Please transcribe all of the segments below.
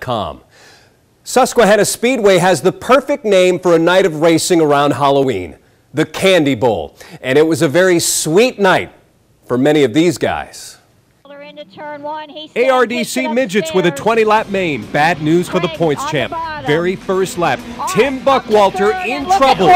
Com. Susquehanna Speedway has the perfect name for a night of racing around Halloween, the Candy Bowl. And it was a very sweet night for many of these guys. ARDC Midgets with a 20 lap main. Bad news for the points champ. Very first lap. Tim Buckwalter in trouble.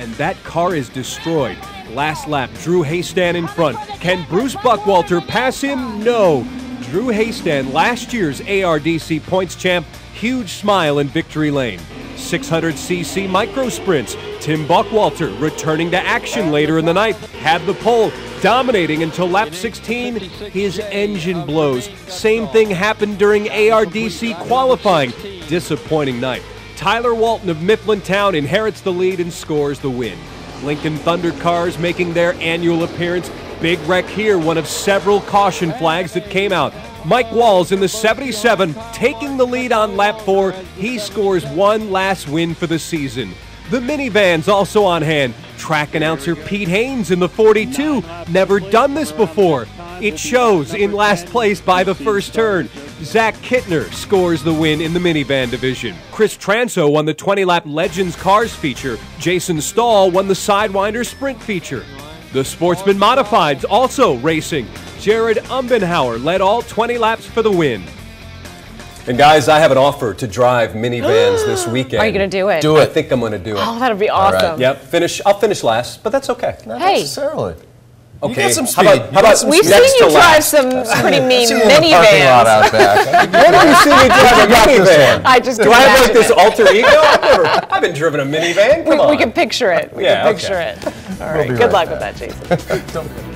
And that car is destroyed. Last lap, Drew Heistand in front. Can Bruce Buckwalter pass him? No. Drew Heistand, last year's ARDC points champ, huge smile in victory lane. 600cc micro sprints. Tim Buckwalter returning to action later in the night, had the pole, dominating until lap 16. His engine blows. Same thing happened during ARDC qualifying. Disappointing night. Tyler Walton of Mifflintown inherits the lead and scores the win. Lincoln Thunder cars making their annual appearance. Big wreck here, one of several caution flags that came out. Mike Walls in the 77 taking the lead on lap 4. He scores one last win for the season. The minivans also on hand. Track announcer Pete Haynes in the 42. Never done this before. It shows in last place by the first turn. Zach Kittner scores the win in the minivan division. Chris Transo won the 20 lap Legends Cars feature. Jason Stahl won the Sidewinder Sprint feature. The Sportsman Modifieds also racing. Jared Umbenhauer led all 20 laps for the win. And guys, I have an offer to drive minivans this weekend. Are you going to do it? Do it. I think I'm going to do it. Oh, that'll be awesome. Yep. Finish. I'll finish last, but that's okay. Not Hey. necessarily. Okay. You get some How about, how about some We've speed. seen you drive last? some pretty mean See you in the parking lot minivans. out back. When have you seen me drive a minivan? I just Do I have like imagine this alter ego? I've never. I've been driven a minivan. Come We, on. we can picture it. We Yeah, can okay. picture it. All right. be Good right luck with that, Jason. Don't-